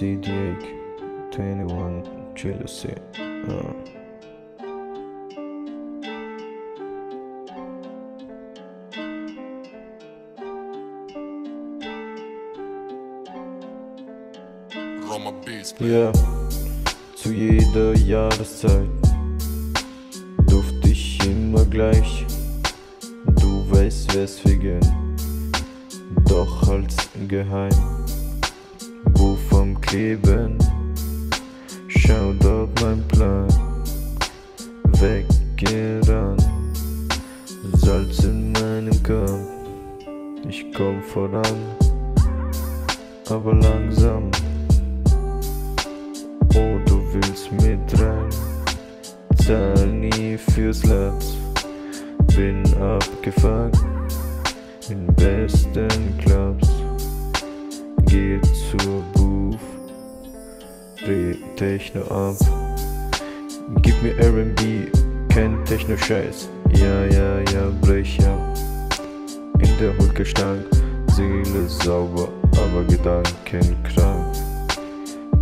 CDH 21 Jealousy. Uh. Ja, zu jeder Jahreszeit duft ich immer gleich. Du weißt weswegen, doch als geheim. Kleben, schau dort mein Plan. Weggerannt, Salz in meinem Kopf. Ich komm voran, aber langsam. Oh, du willst mit rein. Zahl nie fürs Latz. Bin abgefuckt in besten Clubs. Geh zur Techno ab. Gib mir RB, kein Techno-Scheiß. Ja, ja, ja, brech ab. In der Hulkestank, Seele sauber, aber Gedanken krank.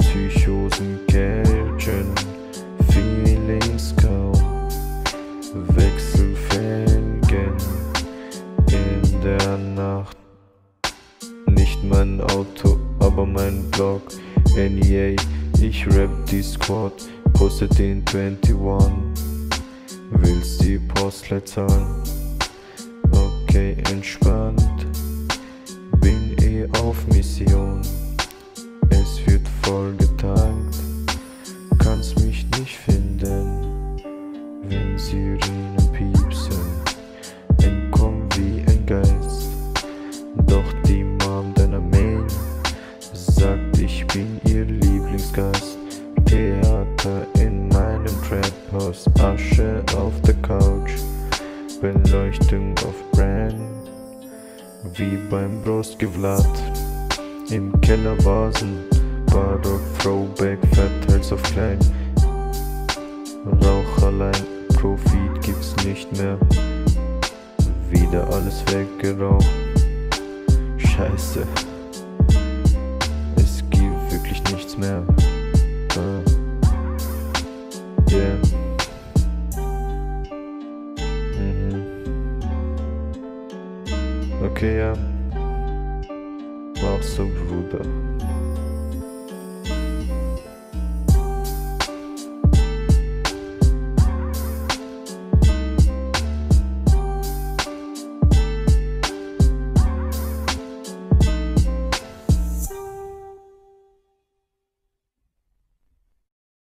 Psychosen catchen, Feelings kaum. Wechselfelgen in der Nacht. Nicht mein Auto, aber mein Blog. NEA, ich rap die Squad, poste den 21. Willst die Postleitzahl? Okay, entspannt. Bin eh auf Mission. Es wird voll geteilt, kannst mich nicht finden, wenn Sirenen piepsen, Trap-Haus, Asche auf der Couch, Beleuchtung auf Brand, wie beim Brustgewlatt. Im Keller Vasen, Barock, Throwback, Verteils auf klein. Rauch allein, Profit gibt's nicht mehr. Wieder alles weggeraucht. Scheiße. Es gibt wirklich nichts mehr. Okay, ja. Mach so, Bruder.